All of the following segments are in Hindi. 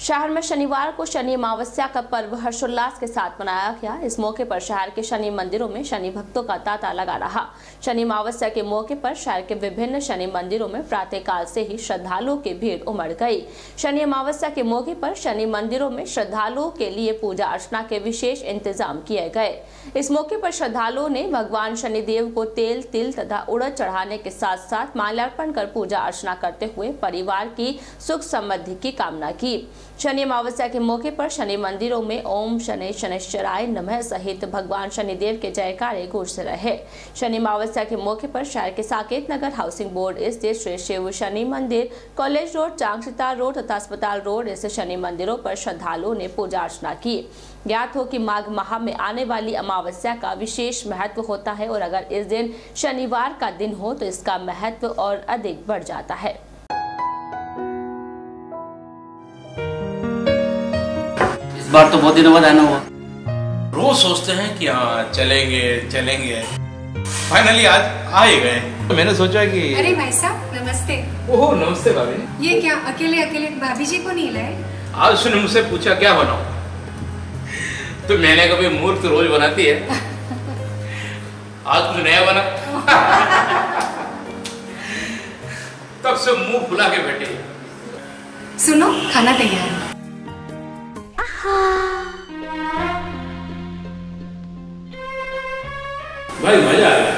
शहर में शनिवार को शनि अमावस्या का पर्व हर्षोल्लास के साथ मनाया गया। इस मौके पर शहर के शनि मंदिरों में शनि भक्तों का तांता लगा रहा। शनि अमावस्या के मौके पर शहर के विभिन्न शनि मंदिरों में प्रातःकाल से ही श्रद्धालुओं की भीड़ उमड़ गई। शनि अमावस्या के मौके पर शनि मंदिरों में श्रद्धालुओं के लिए पूजा अर्चना के विशेष इंतज़ाम किए गए। इस मौके पर श्रद्धालुओं ने भगवान शनिदेव को तेल, तिल तथा उड़द चढ़ाने के साथ साथ माल्यार्पण कर पूजा अर्चना करते हुए परिवार की सुख समृद्धि की कामना की। शनि अमावस्या के मौके पर शनि मंदिरों में ओम शनि शनिश्चराय नमः सहित भगवान शनिदेव के जयकारे गूंज रहे। शनि अमावस्या के मौके पर शहर के साकेत नगर हाउसिंग बोर्ड स्थित श्री शिव शनि मंदिर, कॉलेज रोड, चांगसिता रोड तथा अस्पताल रोड ऐसे शनि मंदिरों पर श्रद्धालुओं ने पूजा अर्चना की। ज्ञात हो कि माघ माह में आने वाली अमावस्या का विशेष महत्व होता है और अगर इस दिन शनिवार का दिन हो तो इसका महत्व और अधिक बढ़ जाता है। बार तो बहुत दिनों बाद आना हुआ। रोज सोचते हैं कि हाँ चलेंगे चलेंगे। फाइनली आज आ ही गए। तो मैंने सोचा कि अरे भाई साहब नमस्ते। ओह नमस्ते भाभी। ये क्या अकेले अकेले भाभी जी को नहीं लाए? आज उसने मुझसे पूछा क्या बनाओ तो मैंने कभी मूर्त रोज बनाती है। आज कुछ नया बना? तब से मुँह फुला के बैठे। सुनो खाना तैयार है। भाई मज़ा आया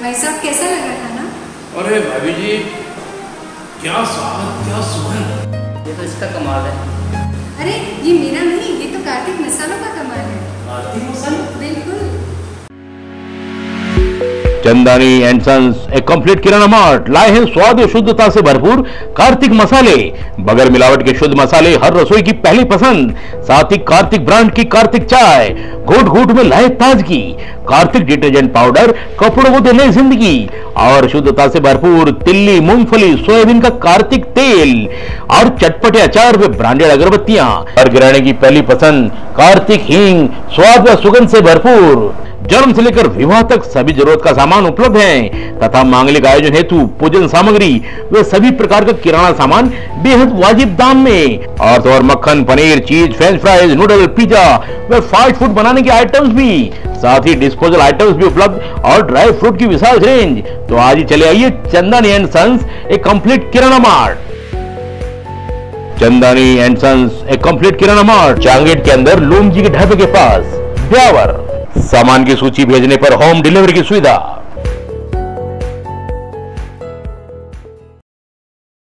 भाई साहब कैसा लगा खाना? अरे भाभी जी क्या स्वाद क्या सुगंध। ये तो इसका कमाल है। अरे ये मेरा नहीं ये तो कार्तिक मसालों का कमाल है। चंदानी एंड सन्स एक कंप्लीट किराना मार्ट लाए हैं स्वाद और शुद्धता से भरपूर कार्तिक मसाले। बगैर मिलावट के शुद्ध मसाले हर रसोई की पहली पसंद। साथ ही कार्तिक ब्रांड की कार्तिक चाय। घोट घोट में लाए ताजगी। कार्तिक डिटर्जेंट पाउडर कपड़ों को दे ज़िंदगी। और शुद्धता से भरपूर तिल्ली, मूंगफली, सोयाबीन का कार्तिक तेल। और चटपटे अचार व ब्रांडेड अगरबत्तियाँ। और गिराने की पहली पसंद कार्तिक हींग। स्वाद व सुगंध से भरपूर। जन्म से लेकर विवाह तक सभी ज़रूरत का सामान उपलब्ध है, तथा मांगलिक आयोजन हेतु पूजन सामग्री व सभी प्रकार का किराना सामान बेहद वाजिब दाम में। और तो और मक्खन, paneer, cheese French fries noodle pizza व फास्ट फ़ूड बनाने के आइटम्स भी। साथ ही डिस्पोजल आइटम्स भी उपलब्ध और ड्राई फ्रूट की विशाल रेंज तो आज ही चले आइए चंदन एंड सन्स एक complete kirana mart. Chandani and sons एक कंप्लीट किराना मार्ट, चांगेट के अंदर लूम जी के ढाबे के पास, ब्यावर। सामान की सूची भेजने पर होम डिलीवरी की सुविधा।